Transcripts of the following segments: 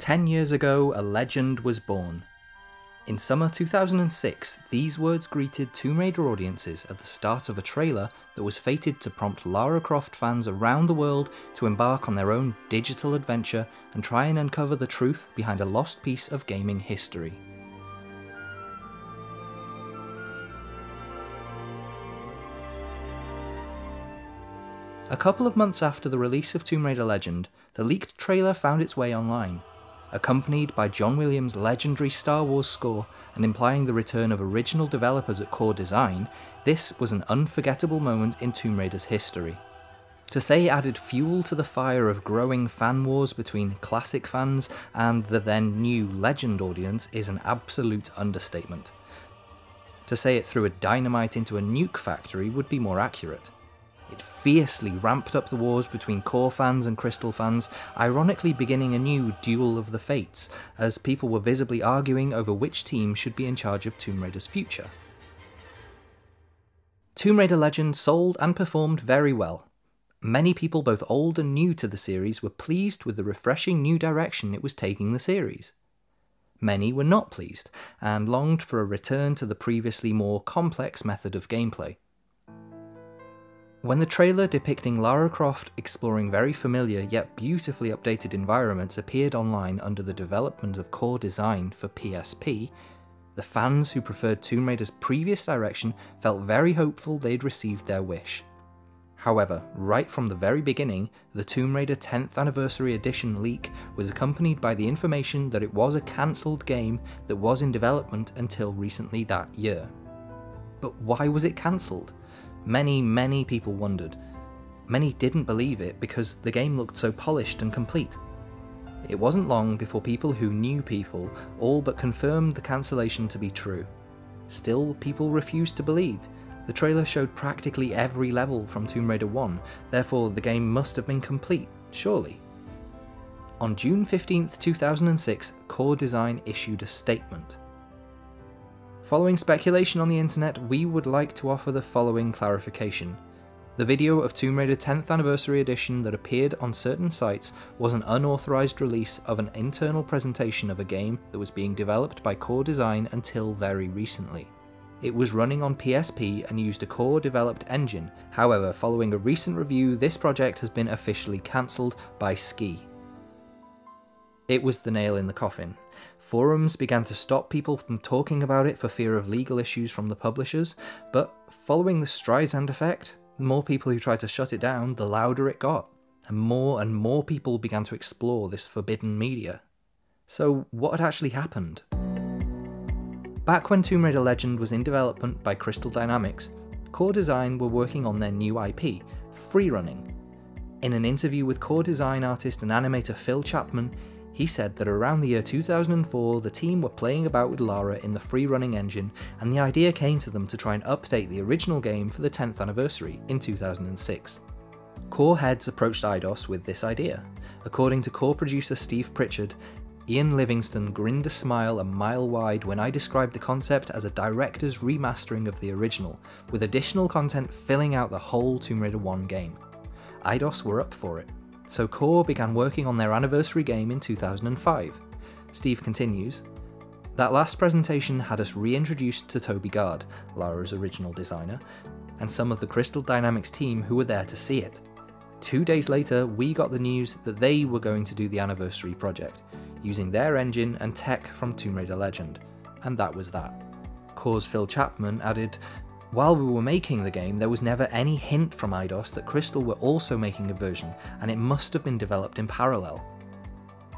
Ten years ago, a legend was born. In summer 2006, these words greeted Tomb Raider audiences at the start of a trailer that was fated to prompt Lara Croft fans around the world to embark on their own digital adventure and try and uncover the truth behind a lost piece of gaming history. A couple of months after the release of Tomb Raider Legend, the leaked trailer found its way online, accompanied by John Williams' legendary Star Wars score and implying the return of original developers at core design, this was an unforgettable moment in Tomb Raider's history. To say added fuel to the fire of growing fan wars between classic fans and the then new Legend audience is an absolute understatement. To say it threw a dynamite into a nuke factory would be more accurate. It fiercely ramped up the wars between core fans and Crystal fans, ironically beginning a new duel of the fates, as people were visibly arguing over which team should be in charge of Tomb Raider's future. Tomb Raider Legend sold and performed very well. Many people, both old and new to the series, were pleased with the refreshing new direction it was taking the series. Many were not pleased, and longed for a return to the previously more complex method of gameplay. When the trailer depicting Lara Croft exploring very familiar yet beautifully updated environments appeared online under the development of core design for PSP, the fans who preferred Tomb Raider's previous direction felt very hopeful they'd received their wish. However, right from the very beginning, the Tomb Raider 10th Anniversary Edition leak was accompanied by the information that it was a cancelled game that was in development until recently that year. But why was it cancelled? Many, many people wondered. Many didn't believe it because the game looked so polished and complete. It wasn't long before people who knew people all but confirmed the cancellation to be true. Still, people refused to believe. The trailer showed practically every level from Tomb Raider 1, therefore the game must have been complete, surely. On June 15, 2006, Core Design issued a statement. Following speculation on the internet, we would like to offer the following clarification. The video of Tomb Raider 10th Anniversary Edition that appeared on certain sites was an unauthorized release of an internal presentation of a game that was being developed by Core Design until very recently. It was running on PSP and used a core developed engine, however, following a recent review, this project has been officially cancelled by SCi. It was the nail in the coffin. Forums began to stop people from talking about it for fear of legal issues from the publishers, but following the Streisand effect, the more people who tried to shut it down, the louder it got, and more and more people began to explore this forbidden media. So, what had actually happened? Back when Tomb Raider Legend was in development by Crystal Dynamics, Core Design were working on their new IP, Freerunning. In an interview with core design artist and animator Phil Chapman, he said that around the year 2004, the team were playing about with Lara in the free running engine, and the idea came to them to try and update the original game for the 10th anniversary in 2006. Core heads approached Eidos with this idea. According to core producer Steve Pritchard, Ian Livingstone grinned a smile a mile wide when I described the concept as a director's remastering of the original, with additional content filling out the whole Tomb Raider 1 game. Eidos were up for it so Core began working on their anniversary game in 2005. Steve continues, That last presentation had us reintroduced to Toby Gard, Lara's original designer, and some of the Crystal Dynamics team who were there to see it. Two days later, we got the news that they were going to do the anniversary project, using their engine and tech from Tomb Raider Legend, and that was that. Core's Phil Chapman added, while we were making the game, there was never any hint from Eidos that Crystal were also making a version, and it must have been developed in parallel.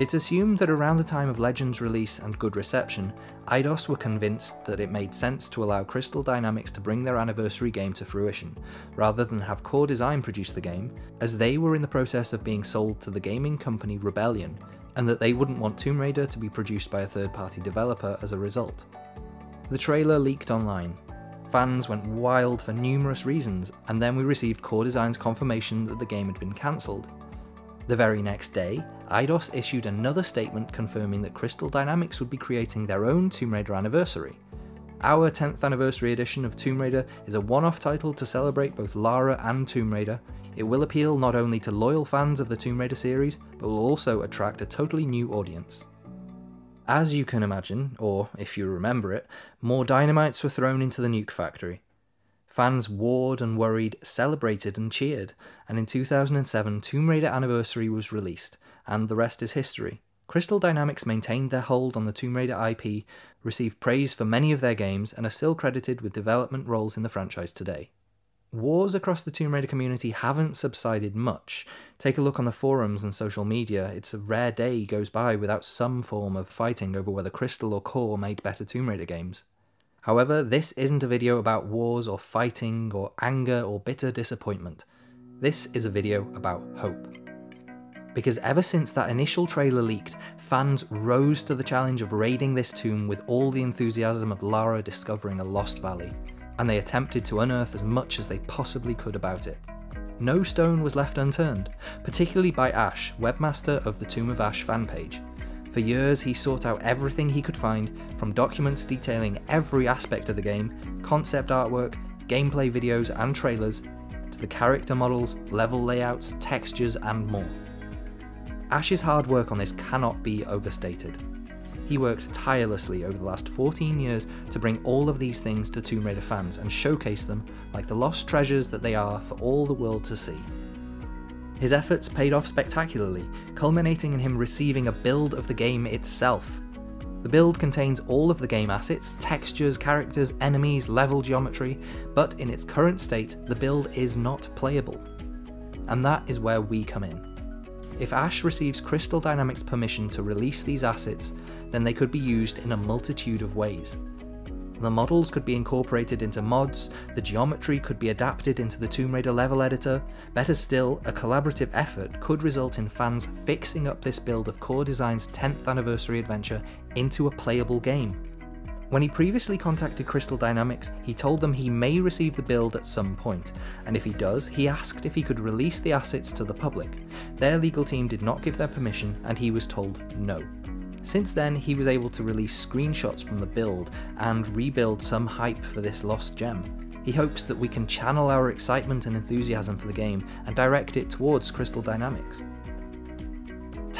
It's assumed that around the time of Legend's release and good reception, Eidos were convinced that it made sense to allow Crystal Dynamics to bring their anniversary game to fruition, rather than have Core Design produce the game, as they were in the process of being sold to the gaming company Rebellion, and that they wouldn't want Tomb Raider to be produced by a third party developer as a result. The trailer leaked online, Fans went wild for numerous reasons, and then we received Core Design's confirmation that the game had been cancelled. The very next day, Eidos issued another statement confirming that Crystal Dynamics would be creating their own Tomb Raider anniversary. Our 10th anniversary edition of Tomb Raider is a one off title to celebrate both Lara and Tomb Raider, It will appeal not only to loyal fans of the Tomb Raider series, but will also attract a totally new audience. As you can imagine, or if you remember it, more dynamites were thrown into the nuke factory. Fans warred and worried, celebrated and cheered, and in 2007 Tomb Raider Anniversary was released, and the rest is history. Crystal Dynamics maintained their hold on the Tomb Raider IP, received praise for many of their games, and are still credited with development roles in the franchise today. Wars across the Tomb Raider community haven't subsided much. Take a look on the forums and social media, it's a rare day goes by without some form of fighting over whether Crystal or Core made better Tomb Raider games. However, this isn't a video about wars or fighting or anger or bitter disappointment. This is a video about hope. Because ever since that initial trailer leaked, fans rose to the challenge of raiding this tomb with all the enthusiasm of Lara discovering a lost valley and they attempted to unearth as much as they possibly could about it. No stone was left unturned, particularly by Ash, webmaster of the Tomb of Ash fan page. For years, he sought out everything he could find, from documents detailing every aspect of the game, concept artwork, gameplay videos and trailers, to the character models, level layouts, textures, and more. Ash's hard work on this cannot be overstated. He worked tirelessly over the last 14 years to bring all of these things to Tomb Raider fans and showcase them like the lost treasures that they are for all the world to see. His efforts paid off spectacularly, culminating in him receiving a build of the game itself. The build contains all of the game assets, textures, characters, enemies, level geometry, but in its current state, the build is not playable. And that is where we come in. If Ash receives Crystal Dynamics permission to release these assets, then they could be used in a multitude of ways. The models could be incorporated into mods, the geometry could be adapted into the Tomb Raider level editor, better still, a collaborative effort could result in fans fixing up this build of Core Design's 10th anniversary adventure into a playable game. When he previously contacted Crystal Dynamics, he told them he may receive the build at some point, and if he does, he asked if he could release the assets to the public. Their legal team did not give their permission, and he was told no. Since then, he was able to release screenshots from the build and rebuild some hype for this lost gem. He hopes that we can channel our excitement and enthusiasm for the game and direct it towards Crystal Dynamics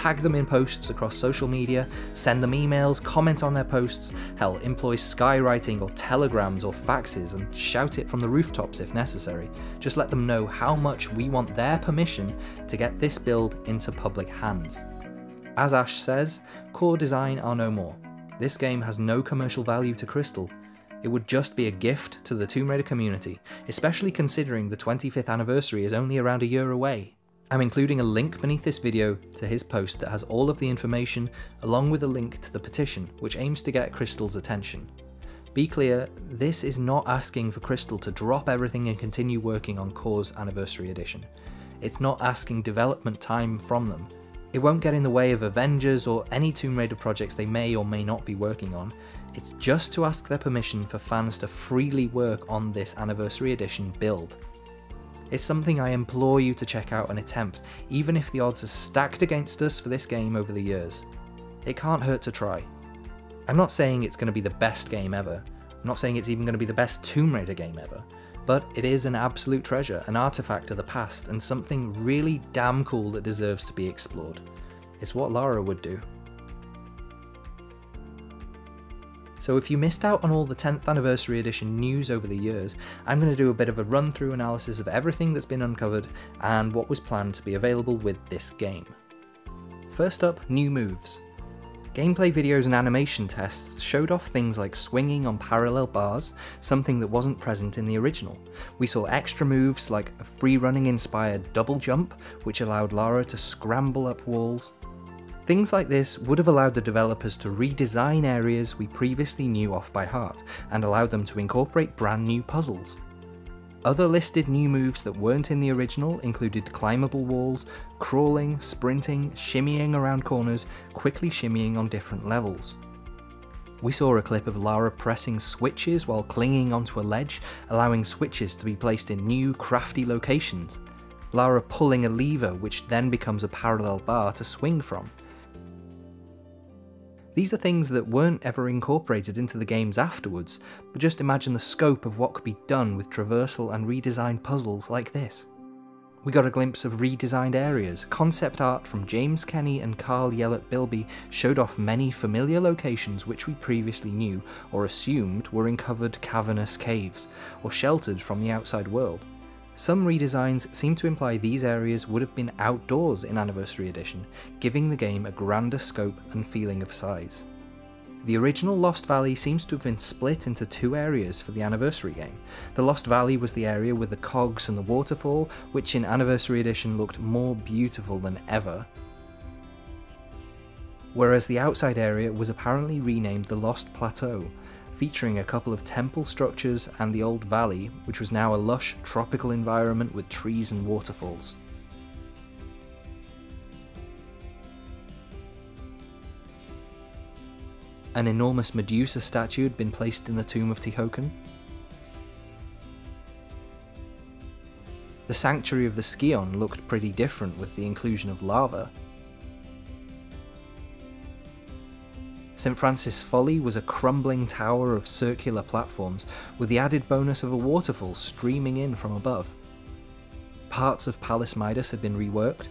tag them in posts across social media, send them emails, comment on their posts, hell, employ skywriting or telegrams or faxes and shout it from the rooftops if necessary. Just let them know how much we want their permission to get this build into public hands. As Ash says, core design are no more. This game has no commercial value to Crystal. It would just be a gift to the Tomb Raider community, especially considering the 25th anniversary is only around a year away. I'm including a link beneath this video to his post that has all of the information, along with a link to the petition, which aims to get Crystal's attention. Be clear, this is not asking for Crystal to drop everything and continue working on Core's Anniversary Edition. It's not asking development time from them. It won't get in the way of Avengers or any Tomb Raider projects they may or may not be working on. It's just to ask their permission for fans to freely work on this Anniversary Edition build. It's something I implore you to check out and attempt, even if the odds are stacked against us for this game over the years. It can't hurt to try. I'm not saying it's going to be the best game ever, I'm not saying it's even going to be the best Tomb Raider game ever, but it is an absolute treasure, an artifact of the past, and something really damn cool that deserves to be explored. It's what Lara would do. So if you missed out on all the 10th anniversary edition news over the years, I'm going to do a bit of a run through analysis of everything that's been uncovered and what was planned to be available with this game. First up, new moves. Gameplay videos and animation tests showed off things like swinging on parallel bars, something that wasn't present in the original. We saw extra moves like a free running inspired double jump, which allowed Lara to scramble up walls, Things like this would have allowed the developers to redesign areas we previously knew off by heart, and allowed them to incorporate brand new puzzles. Other listed new moves that weren't in the original included climbable walls, crawling, sprinting, shimmying around corners, quickly shimmying on different levels. We saw a clip of Lara pressing switches while clinging onto a ledge, allowing switches to be placed in new, crafty locations. Lara pulling a lever which then becomes a parallel bar to swing from. These are things that weren't ever incorporated into the games afterwards, but just imagine the scope of what could be done with traversal and redesigned puzzles like this. We got a glimpse of redesigned areas. Concept art from James Kenny and Carl Yellett Bilby showed off many familiar locations which we previously knew or assumed were in covered cavernous caves, or sheltered from the outside world. Some redesigns seem to imply these areas would have been outdoors in Anniversary Edition, giving the game a grander scope and feeling of size. The original Lost Valley seems to have been split into two areas for the Anniversary game. The Lost Valley was the area with the cogs and the waterfall, which in Anniversary Edition looked more beautiful than ever. Whereas the outside area was apparently renamed the Lost Plateau, featuring a couple of temple structures and the old valley, which was now a lush tropical environment with trees and waterfalls. An enormous Medusa statue had been placed in the tomb of Tihocan. The sanctuary of the Scion looked pretty different with the inclusion of lava, St Francis Folly was a crumbling tower of circular platforms, with the added bonus of a waterfall streaming in from above. Parts of Palace Midas had been reworked.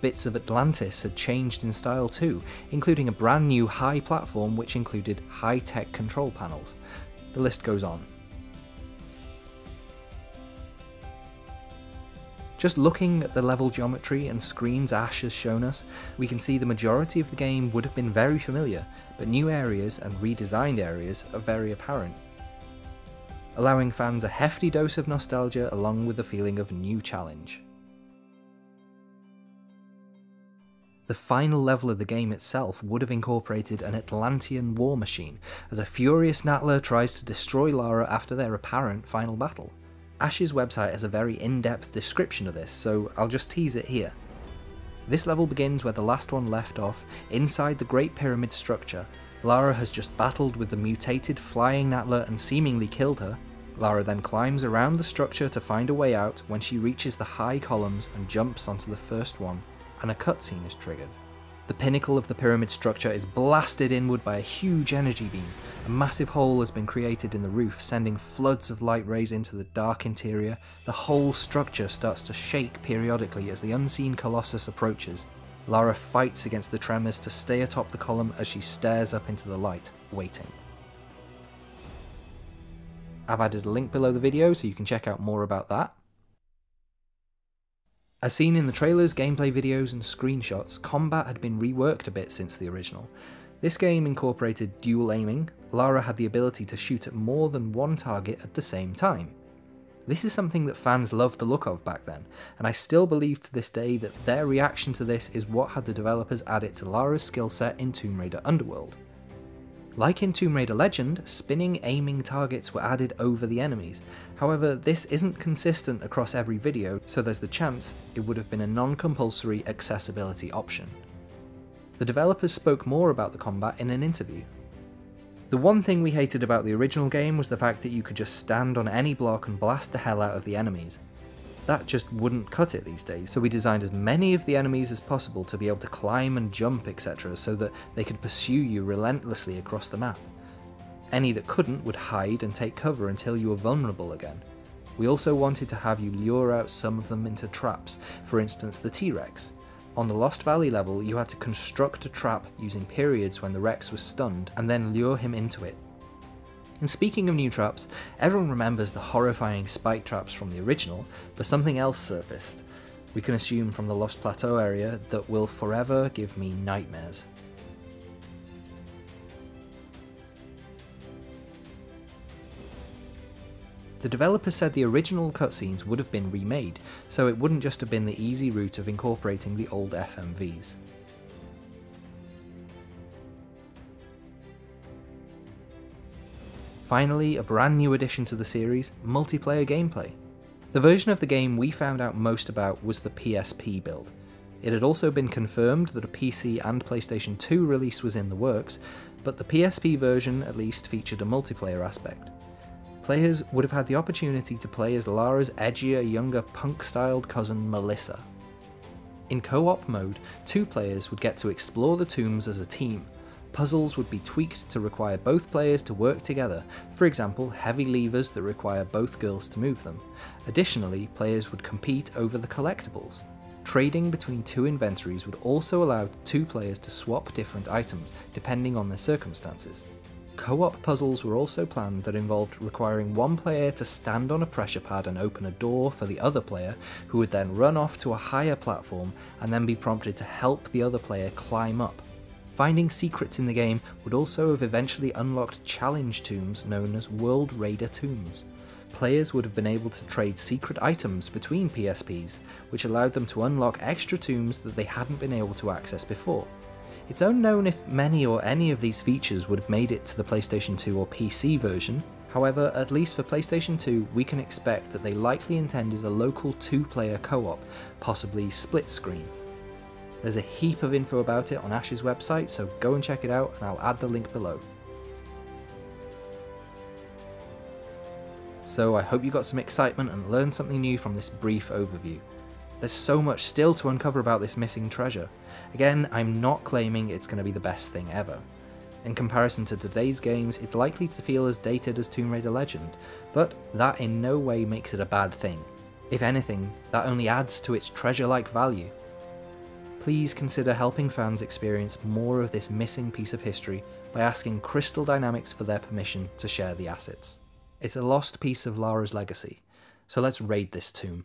Bits of Atlantis had changed in style too, including a brand new high platform which included high tech control panels. The list goes on. Just looking at the level geometry and screens Ash has shown us, we can see the majority of the game would have been very familiar, but new areas and redesigned areas are very apparent. Allowing fans a hefty dose of nostalgia along with the feeling of new challenge. The final level of the game itself would have incorporated an Atlantean war machine, as a furious Natla tries to destroy Lara after their apparent final battle. Ash's website has a very in-depth description of this, so I'll just tease it here. This level begins where the last one left off, inside the Great Pyramid structure. Lara has just battled with the mutated flying Natla and seemingly killed her. Lara then climbs around the structure to find a way out when she reaches the high columns and jumps onto the first one, and a cutscene is triggered. The pinnacle of the pyramid structure is blasted inward by a huge energy beam. A massive hole has been created in the roof, sending floods of light rays into the dark interior. The whole structure starts to shake periodically as the unseen Colossus approaches. Lara fights against the tremors to stay atop the column as she stares up into the light, waiting. I've added a link below the video so you can check out more about that. As seen in the trailers, gameplay videos, and screenshots, combat had been reworked a bit since the original. This game incorporated dual aiming, Lara had the ability to shoot at more than one target at the same time. This is something that fans loved the look of back then, and I still believe to this day that their reaction to this is what had the developers add it to Lara's skill set in Tomb Raider Underworld. Like in Tomb Raider Legend, spinning aiming targets were added over the enemies. However, this isn't consistent across every video, so there's the chance it would have been a non-compulsory accessibility option. The developers spoke more about the combat in an interview. The one thing we hated about the original game was the fact that you could just stand on any block and blast the hell out of the enemies. That just wouldn't cut it these days, so we designed as many of the enemies as possible to be able to climb and jump etc so that they could pursue you relentlessly across the map. Any that couldn't would hide and take cover until you were vulnerable again. We also wanted to have you lure out some of them into traps, for instance the T-Rex. On the Lost Valley level, you had to construct a trap using periods when the Rex was stunned and then lure him into it. And speaking of new traps, everyone remembers the horrifying spike traps from the original, but something else surfaced. We can assume from the Lost Plateau area that will forever give me nightmares. The developer said the original cutscenes would have been remade, so it wouldn't just have been the easy route of incorporating the old FMVs. Finally, a brand new addition to the series, multiplayer gameplay. The version of the game we found out most about was the PSP build. It had also been confirmed that a PC and PlayStation 2 release was in the works, but the PSP version at least featured a multiplayer aspect. Players would have had the opportunity to play as Lara's edgier, younger, punk styled cousin Melissa. In co op mode, two players would get to explore the tombs as a team, Puzzles would be tweaked to require both players to work together, for example, heavy levers that require both girls to move them. Additionally, players would compete over the collectibles. Trading between two inventories would also allow two players to swap different items, depending on their circumstances. Co-op puzzles were also planned that involved requiring one player to stand on a pressure pad and open a door for the other player, who would then run off to a higher platform and then be prompted to help the other player climb up. Finding secrets in the game would also have eventually unlocked challenge tombs known as World Raider tombs. Players would have been able to trade secret items between PSPs, which allowed them to unlock extra tombs that they hadn't been able to access before. It's unknown if many or any of these features would have made it to the PlayStation 2 or PC version, however, at least for PlayStation 2, we can expect that they likely intended a local two player co op, possibly split screen. There's a heap of info about it on Ash's website, so go and check it out, and I'll add the link below. So I hope you got some excitement and learned something new from this brief overview. There's so much still to uncover about this missing treasure. Again, I'm not claiming it's going to be the best thing ever. In comparison to today's games, it's likely to feel as dated as Tomb Raider Legend, but that in no way makes it a bad thing. If anything, that only adds to its treasure-like value please consider helping fans experience more of this missing piece of history by asking Crystal Dynamics for their permission to share the assets. It's a lost piece of Lara's legacy, so let's raid this tomb.